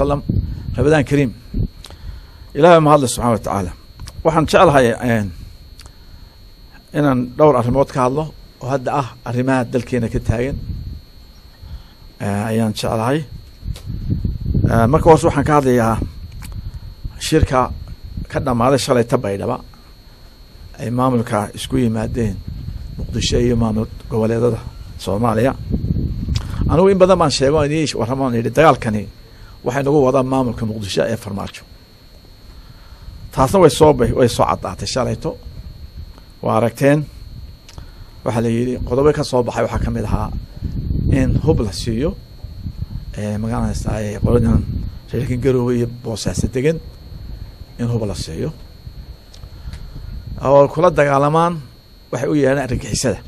wasalam rabadaan kariim. Ilahay mahadle subxana wa tacaala waxaan jeclahay inaan dhowr arrimood ka hadlo oo hadda ah arrimaha dalkeena ka taagan. Ayaan jeclahay. Marka hoose waxaan ka hadlayaa shirka ka dhammaaday shalay ta baydhaba ay maamulka isku yimaadeen muqdisho iyo maamul goboleedada soomaaliya. Anigu in badan baan sheego idii warramaan yidhi dagaalkani waxay nagu wadaan maamulka muqdisho ee farmaajo. Taasna way soo way soo caddaatay shalayto. Waa aragteen waxaa la yidhi qodobo ka soo baxay waxaa ka mid ahaa in hub la siiyo magaranaysa qoladan reerka garoowe iyo boosaasa degan in hub la siiyo. Oo kula dagaalamaan waxay u yeedhaan argagixisada.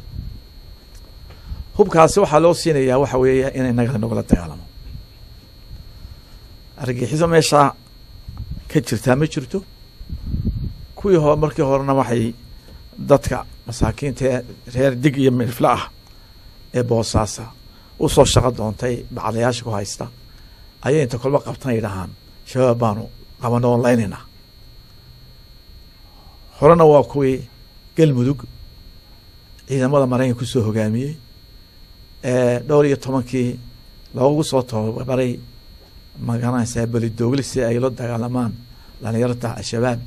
Hubkaasi waxaa loo siinayaa waxa weeya inay naga nagula dagaalamo argagixiso meeshaa ka jirtaa ma jirto? Kuwii ho markii horena waxay dadka masaakiinta ee reer dig iyo milfle ah ee boosaasa u soo shaqo doontay bacdayaasha ku haysta ayay inta kolba qabtan yidhahaan shabaab baanu qabano onlaynayna horena waa kuwii galmudug ciidamada maraykanka ku soo hogaamiyey dhowr iyo tobankii loogu soo tababaray ma garanaysaa belidoogli si ay la dagaalamaan dhalinyarta al-shabaab.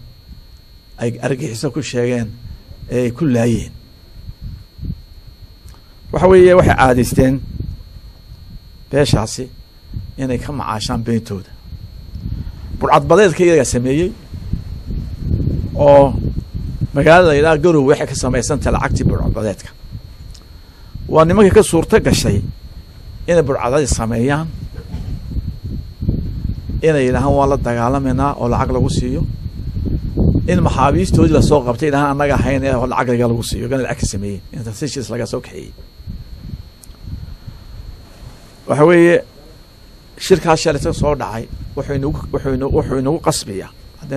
Ay argixiso ku sheegeen ee ay ku laayeen. Waxa weeye waxay caadaysteen beeshaasi inay ka macaashaan beentooda burcadbadeedka iyagaa sameeyey oo magaalada la yidhaha waxay ka samaysantah lacagtii burcadbadeedka. Waa nimankii ka suurto gashay inay burcadbadeed sameeyaan inay yidhahaan waan la dagaalamayna oo lacag lagu siiyo. In maxaabiistoodii la soo qabtay yidhahaan annaga hayn ee lacag laga lagu siiyo gana lacag ka sameeyeen inta seshiis laga soo kaxeeyey. Waxa weeye shirkaas shalita soo dhacay wuxuu inagu wuxuu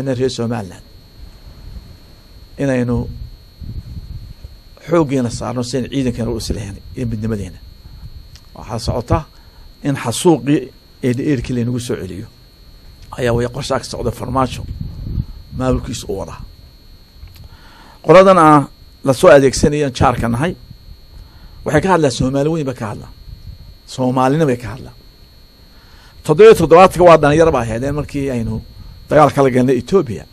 ina reer somaliland. Inaynu xooggeena saarno sian ciidankeena u islahayn iyo midnimadeena. Waxaa socota in xasuuqii eedha laynagu soo celiyo ayaa way qorshaa ka socda farmaajo. Maamulkiisa u wadaa. Qoladan a la soo adeegsanayan jaarka nahay waxay ka hadlaan soomaali weyn bay ka hadlaan. Soomaalina bay ka hadlaan. Toddobiyo toddobaadka waa dhalinyaro ba ahaydeen markii aynu dagaal kala galnay etoobiya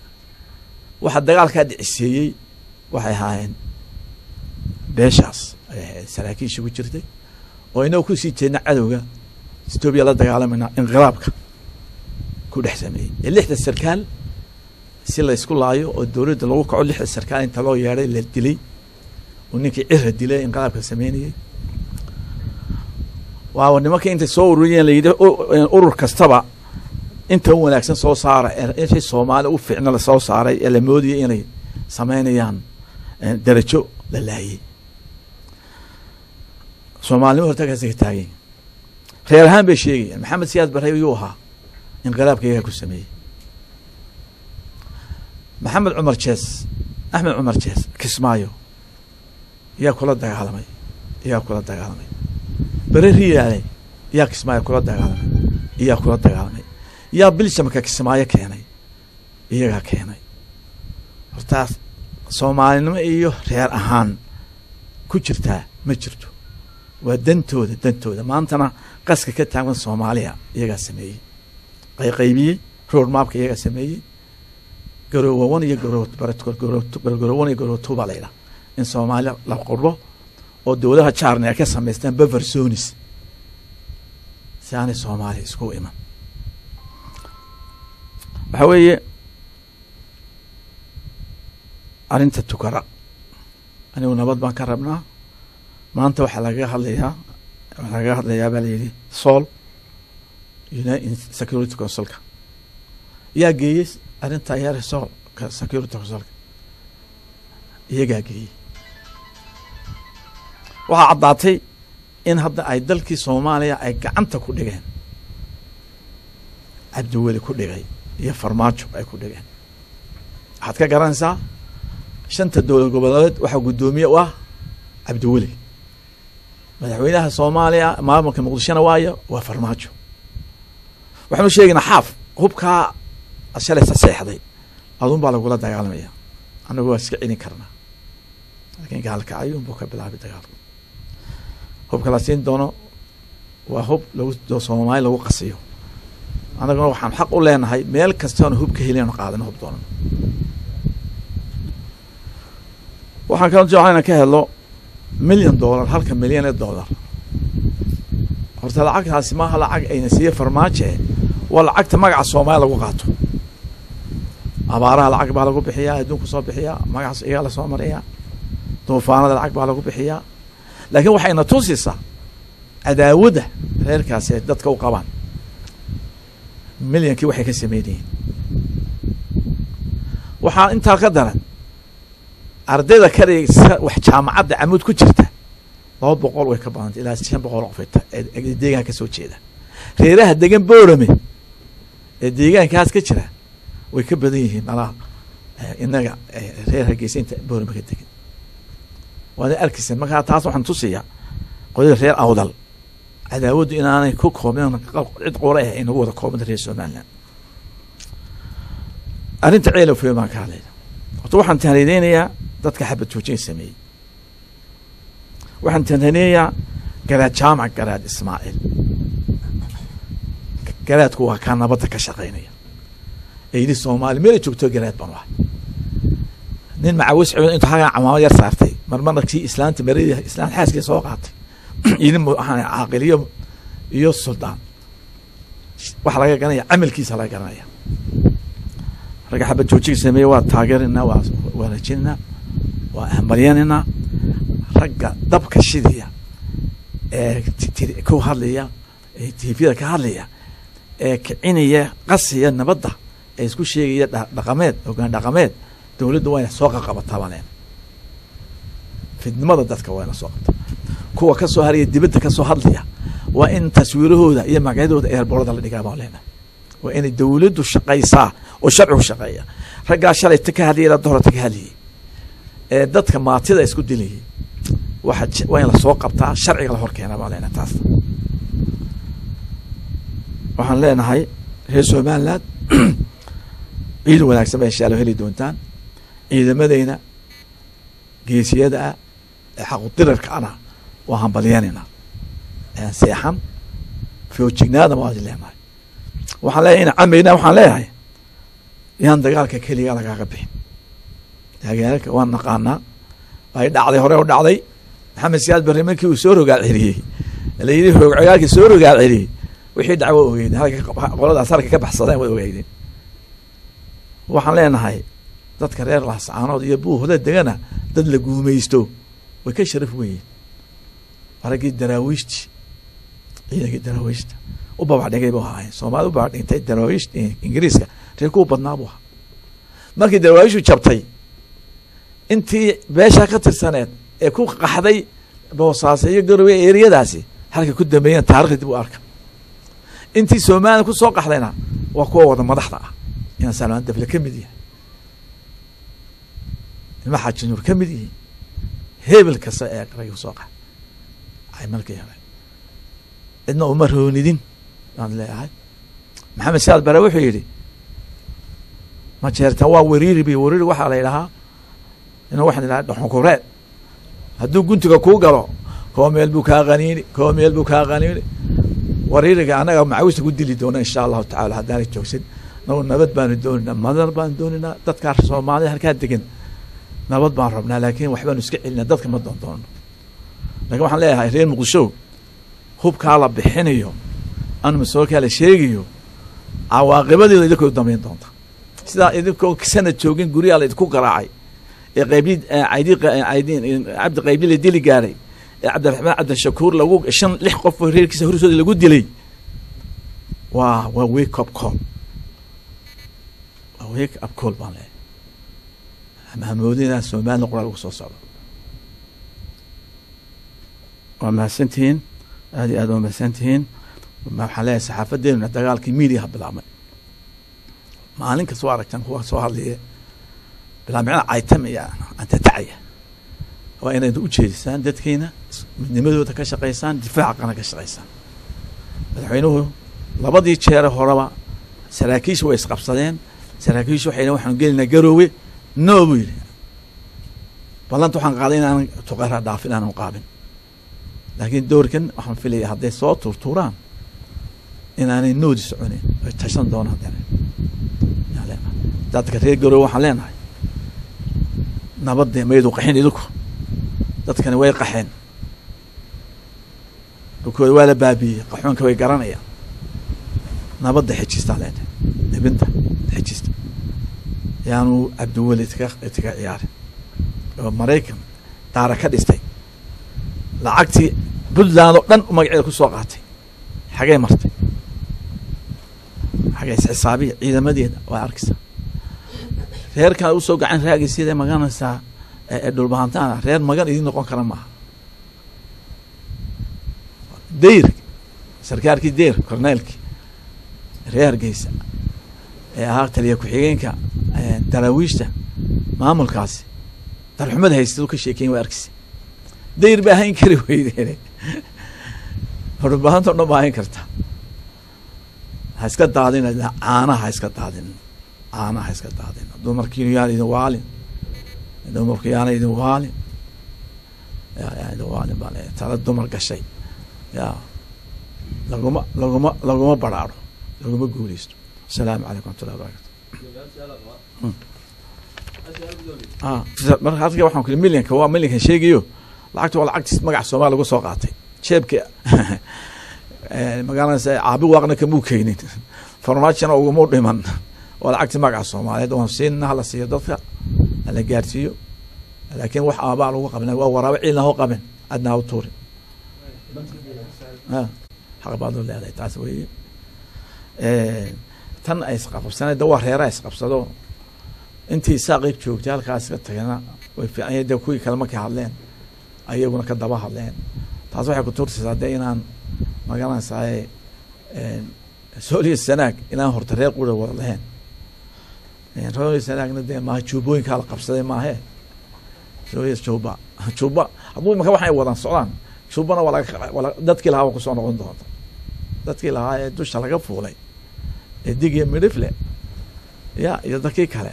waxaa dagaalkaa dhiciseeyey waxay ahaayeen beeshaas ay ahayd saraakiisha ku jirtay. Oo inagu ku sii jeedna cadowga etoobiya la dagaalamayna inqilaabka ku dhex sameeyey. Ee lixda sarkaal si laysku laayo oo dowladda lagu kaco lixda sarkaal inta loo yeedhay la dilay oo ninkii cira dilay inqilaabka sameynayay. Waa nimanka intay soo ururiyeen layidhi urur kastaba inta u wanaagsan soo saara intii soomaali u fiicna la soo saaray ee la moodayay inay sameynayaan darajo la laayey soomaalinimo hortagaasa ka taagay reer ahaan bay sheegayaan maxamed siyaad barre yuu ahaa inqilaabka iyagaa ku sameeyey. Maxamed cumar jees axmed cumar jees kismaayo yaa kula dagaalamay iyaa kula dagaalamay. Bere riyaale yaa kismaayo kula dagaalamay iyaa kula dagaalamay. Yaa biljamka kismaayo keenay iyagaa keenay. Hortaas soomaalinimo iyo reer ahaan ku jirtaa ma jirto. Waa dantooda dantooda. Maantana qaska ka taagan soomaaliya iyagaa sameeyey qayqaybiyey road maapka iyagaa sameeyey garoowawan iyo garoowan iyo garootu baa layidhaha in soomaaliya la qurbo oo dowladaha jaarna ay ka samaystaan bever zonis si aanay soomaaliya isku iman. Waxaa weeye arrinta tukara. Anigu nabad baan ka rabnaa. Maanta waxaa lagaga hadlayaa waxaa lagaga hadlayaa baa layidhi sool united security consulka yaa geeyey arrinta yare sool security consulka iyagaa geeyey. Waxaa caddaatay in hadda ay dalkii soomaaliya ay gacanta ku dhigeen. Cabdiweli ku dhigay iyo farmaajo ay ku dhigeen. Waxaad ka garanaysaa shanta dowlad goboleed waxaa guddoomiye u ah cabdiweli madaxweynaha soomaaliya maamulka muqdishona waayo waa farmaajo waxaanu sheegaynaa xaaf hubkaa shalay saseexday adun baa lagula dagaalamaya. Annagu waa iska celin karnaa. Laakiin gaalka ayuunbuu ka bilaabay dagaalku. Hubka la siin doono waa hub lagu soomaali lagu qasiyo. Annaguna waxaan xaq u leenahay meel kastoona hub ka helin qaadano hub doonan waxaan kaloo jeclaa inaan ka helo milyan dollar halka milyan ee dollar. Horta lacagtaasi maaha lacag ayna siiye farmaajo e waa lacagta magaca soomaaliya lagu qaato. Abaaraha lacag baa lagu bixiyaa adduunku soo bixiyaa magacaas igaa la soo mariyaa duufaanada lacag baa lagu bixiyaa. Laakiin waxayna tusaysaa cadaawadda reerkaasi ay dadka u qabaan. Milyankii waxay ka sameynayeen waxaa intaa ka daran ardayda karaysa wax jaamacadda camuud ku jirta laba boqol way ka badantay ilaa shan boqol qof deegaanka ka soo jeeda. Reeraha degan boorame ee deegaankaas ka jira way ka badan yihiin malaa inaga reer hargeysainta boorame ka degan waana arkaysa markaa taas waxaan tusiyaa qolada reer awdal. Cadaawaddu inaanay ku koobin cid qora ah ay nagu wada koobanta reer somaliland arrinta ceelow fee baan ka hadlayna. Horta waxaan tahnideynayaa dadka xabad joojin sameeyey. Waxaan tahnideynayaa garaad jaamac garaad ismaaciil garaadku waa kaa nabadda ka shaqaynaya. Eydi soomaali meel joogto garaad baan ahay nin macawis cun intuu hagaa camaamad yar saartay. Marmarna kii islaanta maradii islaan xaaskii soo qaatay. Idin waxaan caaqiliyo iyo suldaan. Waxa laga garanaya camalkiisa laga garanaya. Ragga xabad joojiga sameeye waa taageerinaa waa wanaajinanaa waa ahmalyananaa ragga dabka shidiya ee ku hadlaya ee tifyada ka hadlaya ee kicinaya qasiya nabadda ee isku sheegaya dhaqameed hogaan dhaqameed dowladdu waa ina soo qaqabataa baan leena fidnimada dadka waa ina soo qabta kuwa ka soo haraya dibadda ka soo hadlaya waa in taswiirahooda iyo magacyadooda eerboorada la dhigaa baan leena. Waa inay dowladdu shaqaysaa oo sharcigu shaqeeya. Raggaa shalay ta ka hadlayay la dohorata ka hadlayay ee dadka maatida isku dilayay waxa waa in la soo qabtaa sharciga la hor keena baan leena taas waxaan leenahay reer somaliland ciid wanaagsan ba insha heli doontaan. Ciidamadeyna geesiyada ah ee xaqudirarka ana waa hambalyanayna seexan foojignaada waa leenahay waxaan leeyahay ina camayna waxaan leeyahay yaan dagaalka keliga lagaaga bixin. Dagaalka waan naqaanaa ay dhacday hore u dhacday maxamed siyaad barre markii uu soo rogaal celiyey la yidhi roogcagaalkii soo rogaal celiyey wixii dhaca waa ogeydeen halka qoladaas halka ka baxsadeen waa ogeydeen waxaan leenahay dadka reer laascaanood iyo buuhoda degana dad la guumaysto way ka sharaf weyiin raggii daraawiishti ciidankii daraawiishta u babacdhigay bu ahaayeen soomaalida u babacdhigtay daraawiish ingiriiska reer kuwa badnaa bu ahaa. Markii daraawiishu jabtay intii beesha ka tirsaneed ee ku qaxday boosaaso iyo garowe eriyadaasi halka ku dambeeyeen taarikhda dib u arka intii somaliya ku soo qaxdayna waa kuwa wada madaxda ah. Inaan salmaan dafle ka mid yahay. Ilma xaaji nuur ka mid yihiin hebel kasta ee raggi ku soo qax. Ay markii hore cidna uma roonidin baan leeyahay. Maxamed saad bare wuxuu yidhi ma jeertan waa wariiri bi wariiri waxaa la yidhahaa ina waxaan idhaha dhxunkureed hadduu guntiga kuu galo koo meel buu kaa qaniini koo meel buu kaa qaniini wariiriga annaga macawista ku dili doona insha allahu tacala haddaanay joogsan nagu nabad baanu dooninaa madar baanu dooninaa dadkaa soomaalida halkaa degan nabad baan rabnaa laakiin waxbaanu iska celinaa dadka ma doon doono laakiin waxaan leeyahay reer muqdisho hubkaa la bixinayo anmasookaa la sheegayo cawaaqibadeeda idinkoo dambeyn doonta sidaa idinkoo sanad joogin guryaha la idinku garaacay ee qaybi caydi cabdi qaybi la dili gaaray ee cabdiraxmaan cabdishakuur lagu shan lix qof reerkiisa horsooda lagu dilay. Waa waa wake up call. Waa wake up call baan leeyahay hamhamoodina somalilan qoraa lagu soo socdo. Waa mahadsantihiin aad iyo aad waa mahadsantihiin waxaan leeyahay saxaafadeennuna dagaalkii mediaha bilaabmay. Maalin kasta waa aragtaan kuwa soo hadlaya. Bilaamicna caytamaya antatacaya waa inayd u jeedisaan dadkiina midnimadooda ka shaqaysaan difaaca qana ka shaqaysaan. Madaxweynuhu labadii jeere horeba saraakiisha way isqabsadeen saraakiisha waxay waxaanu gelinaa garoowe no buu yidhi. Ballanta waxaan qaaday inaanan tuqara dhaafin aanan qaabin. Laakiin doorkan waxaan filaya hadday soo tuurtuuraan inaanay noodi soconeyn ay tashan doona haddana yaan leenahay dadka reer garoowe waxaan leenahay nabadde maydu qaxin idinku dadkani way qaxeen. Dhulkooda waa la baabiiyey qaxoonka way garanayaan. Nabadda xejistaa leenahay dhibinta xejista yaanu cabdiweli itga itga ciyaarin. Oo maraykan daara ka dhistay. Lacagtii puntland oo dhan magaceeda ku soo qaatay. Xagee martay? Xagee isxisaabiya ciidamadeeda waa arkaysaa. Reerkan u soo gacan raagaysyada maganaysaa ee dhulbahantaana reer magan idiin noqon kara maaha. Dayr sarkaalkii dayr corneelkii reer hargeysa ee ahaa taliya ku-xigeenka daraawiishta maamulkaasi darxumada haystadu ka sheekeyn waa arkaysa dayr ba ahayn kari weydeen dhulbahanta o dhan ba ahayn kartaa ha iska daadina caanaha ha iska daadin. Caanaha ha iska daadin. Dumarkiinu yaan idin waalin dumarku yaana idin waalin ya idin waalin baa tala dumar gashay. Ya. Laguma laguma laguma baraaro laguma guuleysto asalaamu calaykum wxmatullahi barakatu marka halka waxaan ku milyanka waa milyankan sheegayo. Lacagta waa lacagtiis magaca soomalia lagu soo qaatay. Jeebka magaaladaas caabi waaqna kamuu keenin. Farmaajona uguma dhiman. Waa lacagtii magaca soomaaliyeed. Oon siinna hala siiyo dadka hala gaarsiiyo. Laakiin wax aabaa lagu qabna waa waraabo ciilna ho qaben adna ha tuurin xaq baad taas weeye. Tan ay isqabsanay da waa reera isqabsado intii saaqi joogtay halkaas ka tagana way fiicanya de kuwii kale markay hadleen ayaguna ka daba hadleen. Taas waxay kutuurtaysaa de inaan magaranaysaay sooliya sanaag inaan horta reer qura wada lahayn sooliya sanaagna de maaha juubooyinkaa la qabsaday maahe juba juba hadduu imaka waxay wadaan socdaan jubana waa laga dadkii lahaa waa ku soo noqon doonta. Dadkii lahaa ee dusha laga fuulay ee dig iyo midhifle ya iyo dadkii kale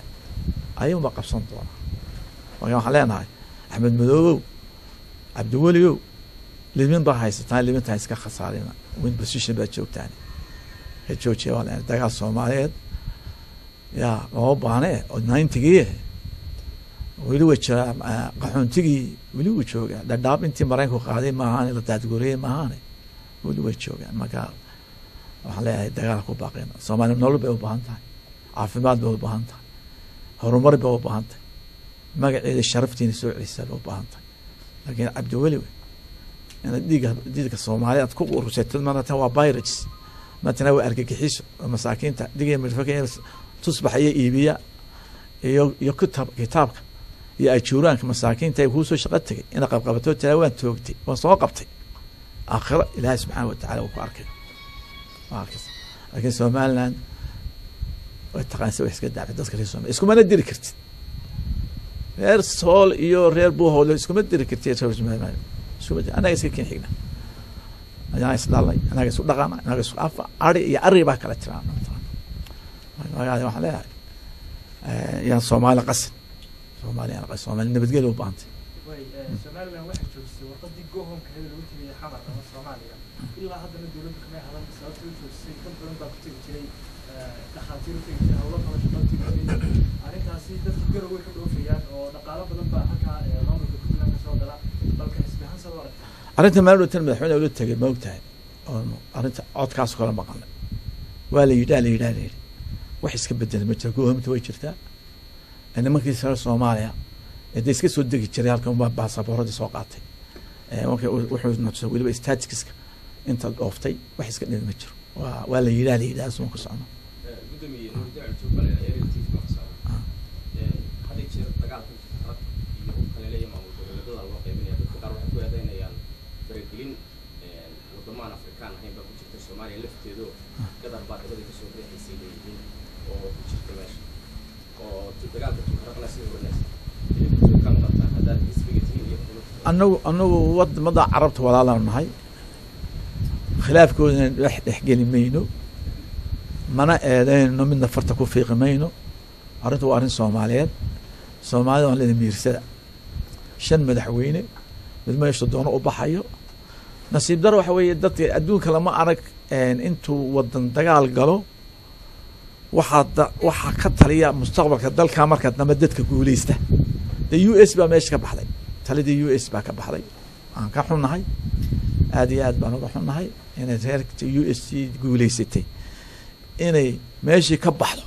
ayuunba qabsan doonaa. Marka waxaan leenahay axmed madoobow cabdiweligow limin baa haysataan liminta ha iska khasaarina win position baad joogtaan ka joojiya waa dagaal soomaaliyeed ya looma baane oo ninetygii weli wa jiraa qaxoontigii weli wuu joogaa dhadhaab intii maraykanku qaaday maahaane la daadguriyey maahaane weli way joogaan. Marka waxaan leeyahay dagaal ku baaqina soomaaliya nolol bay u baahan tahay. Caafimaad bay u baahan tahay. Horumar bay u baahan tahay. Magaceeda sharaftiina soo celisaa bay u baahan tahay. Laakiin cabdiweli wey inaad dhiiga diidka soomaaliya aad ku urursatid maratan waa birates matana waa argagixiso oo masaakiinta dhigiya midfaka tusbax iyo iibiya iyo iyo kitaabka iyo ajuuraanka masaakiinta kuusoo shaqo tegay ina qabqabato tala waan toogtay waan soo qabtay. Aakhiro ilaahay subxaana watacala ku arkay. Laakiin somaliland way taqaansa wax iska dacday dadka reer somaliya iskumana diri kartid. Reer sool iyo reer buuhoole iskuma diri kartid reer diri. Annaga iska ken xigna. Anaga is dhalay anaga isu dhaqana anaga isu afa ari iyo ari baa kala tiraan magaada waxaan leeyahay yaan soomaali qasin soomaaliya aan qasin soomaali nabadgelya u baahantay. Somaliland waxay joojisay warqadii gohomka heda lagu tegaya xamar ama soomaaliya ilaa haddana dowladda kamay hadan sababta u joojisay dad badan baa ku tegi jiray dhakhaatiir u tegi jiray hawlo kala shaqo tegi jiray. Arrintaasi dadka garow way ka dhoofayaan oo dhaqaalo badan baa halkaa maamulka puntland ka soo gala. Balka xisbi ahaan sad u aragta. Arrinta maalodhan madaxweyne ula tegay ma ogtahay? Oon arrinta codkaas kala maqalnay waa la yidhaa la yidhaa la yidhi wax iska bedela ma jira gohomta way jirtaa. Nimankii sare soomaaliya de iska soo degi jiray halkan baa baasaboorradii soo qaatay. Marka wuxuu notusay weliba statiskiska inta dhooftay wax iska dhimi ma jiro. Waa waa la yidhaa la yidhaa suma ku socno. Gudoomiye mudacil jubbaland ayaa tif maqsado hadday jeer dagaalkan rag iyo kaleeleya maamul goboleedada loo qaybinaya dadka qaar waxay ku eedeynayaan faragelin wadamaan afrikaan ahayn baa ku jirta soomaaliya lafteedo gadar baa dabadii ka soo riixaysay leeyihiin oo ku jirta meesha oo dagaalka tukaraqna sida wanaagsan idinku joogkaan qabtaan haddaad xisbiga tihiin iyo xukuumadda anagu anagu waddamada carabta walaalaan nahay. Khilaafkoodana dhex dhexgeli mayno. Mana eedeyno midna farta ku fiiqi mayno. Arrintu waa arrin soomaaliyeed. Soomaalida waan leeda miirsada. Shan madaxweyne mid meesha doono u baxayo. Nasiib daro waxa weeye dadka adduunka lama arag intuu wadan dagaal galo waxaa waxaa ka taliya mustaqbalka dalka marka dambe dadka guuleysta de u s baa meesha ka baxday talidii u s baa ka baxday. Aan ka xunnahay. Aada iyo aad baan uga xunnahay inay reerta u s c guuleysatay inay meeshii ka baxdo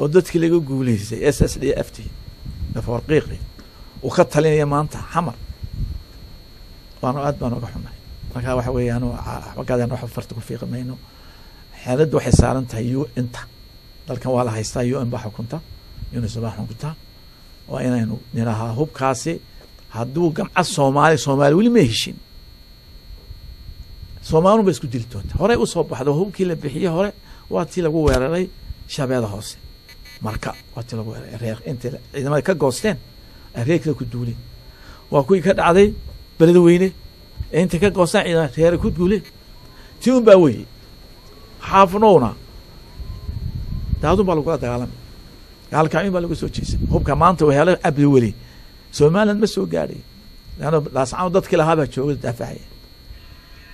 oo dadkii laga guuleystay s s d f t dafarqiiqi uu ka talinaya maanta xamar. Waanu aad baan uga xunnahay. Marka waxa weeye anu xagadan wax farta ku fiiqi mayno xeeladda waxay saaran tahay u inta dalkan waa la haystaa u n baa xukunta unis baa xukunta waa inaynu nirahaa hubkaasi hadduu gamca soomaali soomaali weli ma heshin soomaalun ba isku dili horey u soo baxdo hubkii la bixiye hore waa tii lagu weeraray shabeeda hoose. Marka waa tii lagu weeraray. Reer intay ciidamada ka goosteen ay reerkida ku duuleen waa kuwii ka dhacday beledweyne ee intay ka goosteen ciidamada reere ku duuleen tii un baa weye xaafnowna daadun baa lagula dagaalamay gaalkacin baa lagu soo jeesay hubka maanta wayaalo abdi weli. Somaliland ma soo gaadhay. Leanna laascaan dadkii lahaa baa jooga daafacaya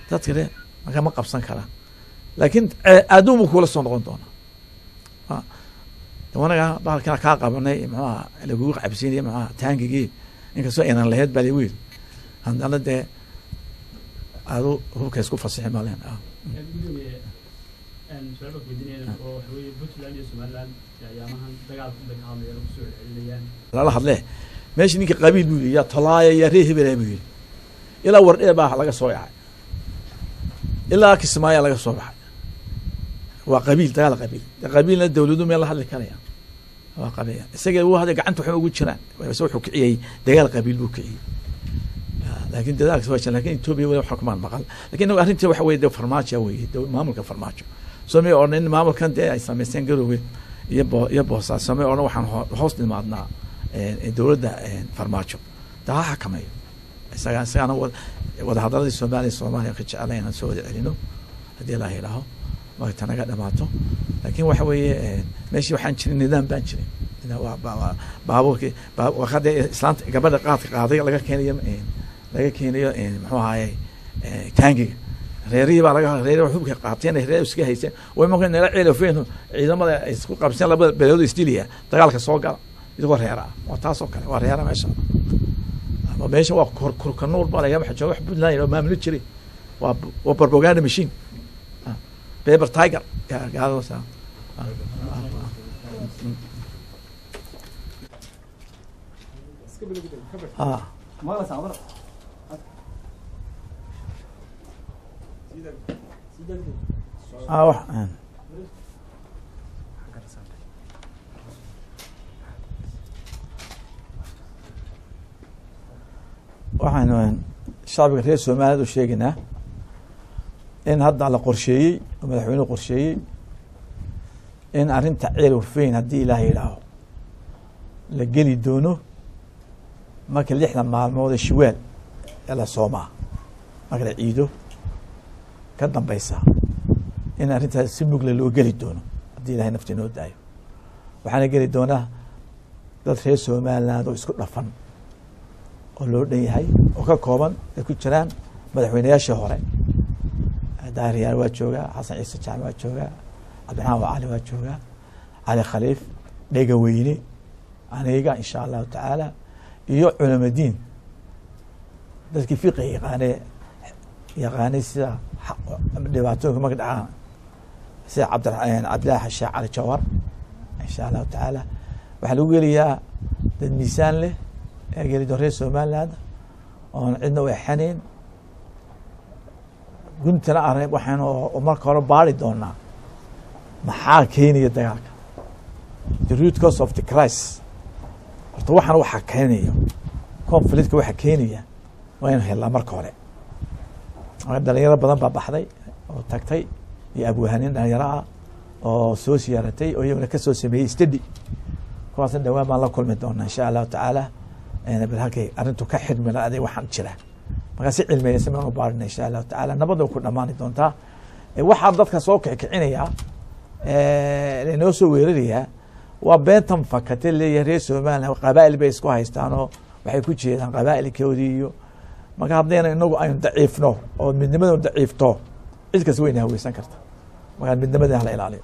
dadka re marka ma qabsan karaan. Laakiin adduun buu kula soo noqon doonaa wanaga bahalkana kaa qabanay muxuaha lagugu cabsiinaya muxuaha taangigii inkastoo inan laheyd baa lagu yiri haddana dee adu hubka isku fasixi maleen gudoomiye su'aal baa weydiinaya oo waxa weeye puntland iyo somaliland ayaamahan dagaalka unbay ka hadlayaan oo ku soo celcelinayaan lala hadlee meesha ninka qabiil buu yidhi yaa tolaaya yaa ree hebela buu yidhi. Ilaa wardhee baa laga soo yacay ilaa kismaayaa laga soo baxay. Waa qabiil dagaal qabiil. Qabiilna dawladu meel la hadli karaya waa qabiil. Isaga uu hadda gacanta waxba ugu jiraan. Se wuxuu kiciyey dagaal qabiil buu kiciyey. Laakin dadaalkas waa laakiin etoobiya weli waxa kumaan maqal. Lakin arrintii waxa weye de farmaajo weye maamulka farmaajo soomay oo dhan maamulkan dee ay samaysteen garoowe iyo iyo boosaa soomay oo waxaan hoos dhimaadnaa dowladda farmaajo daa ha xakameeyo isaga isagaana wadahadaladii soomaaliya soomaaliya ka jecela inaan soo wada celino haddii la yidhaaho marta naga dhamaato laakin waxa weeye meeshii waxaan jirin nidaam baan jirin baabuurkii wakade islaanta gabadha qaadka qaaday laga keenayo laga keenayo muxuu ahaye taangiga reerihii baa laga reer hubka qaateen reer iska haysteen. Way marka nala ceelofeen ciidamada isku qabseen labada beelood isdiliya dagaalka soo gala idigoo reera ah waa taasoo kale waa reera meesha. Meesha waa kurka nuur baa laga waxa jooga wax puntland oo maamuli jiray. Waa waa propaganda machine. Paper tiger. Gaalada ah ah wax waxaanu shacbiga reer soomaaliyad u sheegaynaa in hadda la qorsheeyey oo madaxweynuhu qorsheeyey in arrinta ceel hufeyn haddii ilaah yidhaaho la geli doono marka lixda maalmood ee shiwaal ee la soomaa marka la ciido ka dambeysa in arrintaas si mugle loo geli doono haddii ilahay nafti noo daayo. Waxaana geli doonaa dad reer somaliland oo isku dhafan oo loo dhan yahay oo ka kooban ay ku jiraan madaxweynayaashii hore. Daariyaal waa joogaa xasan ciise jaame waa joogaa cabdiraxmaan waa cali waa joogaa cali khaliif dhega weyne aniga insha allahu tacaala iyo culamadiin. Dadkii fiqiga yaqaanee yaqaanay sida dhibaatooyinka marka dhacaan sida cabdi cabdillahi sheekh cali jawar insha allahu tacaala waxaa lagu geliyaa dad miisaan leh ee geli doon reer somaliland oon cidna u exanayn guntana arag waxaynu marka hore baari doonaa maxaa keenaya dagaalka? The root cause of the crisis. Horta waxaan waxaa keenayo conflictka waxaa keenaya waa inu helnaa marka hore dhalinyaro badan baa baxday oo tagtay iyo abwahanin dhalinyaro ah oo soo siyaaratay oo iyaguna ka soo sameeyey stady kuwaasna dhawaan baan la kulmi doonaa insha allahu tacaala. Bal halkay arrintu ka xidhmi la-day waxaan jira. Markaa si cilmiyeysan baan u baarina insha allahu tacaala. Nabadda ku dhamaani doontaa waxaa dadka soo kicikicinayaa lainoo soo weerarayaa waa beentan fakate leeyahay reer somaliland qabaa'il bay isku haystaanoo waxay ku jeedaan qabaa'ilkoodii iyo marka haddayna inagu aynu daciifno oo midnimadanu daciifto cid kasta wayna haweysan karta markaa midnimadii hala ilaaliyo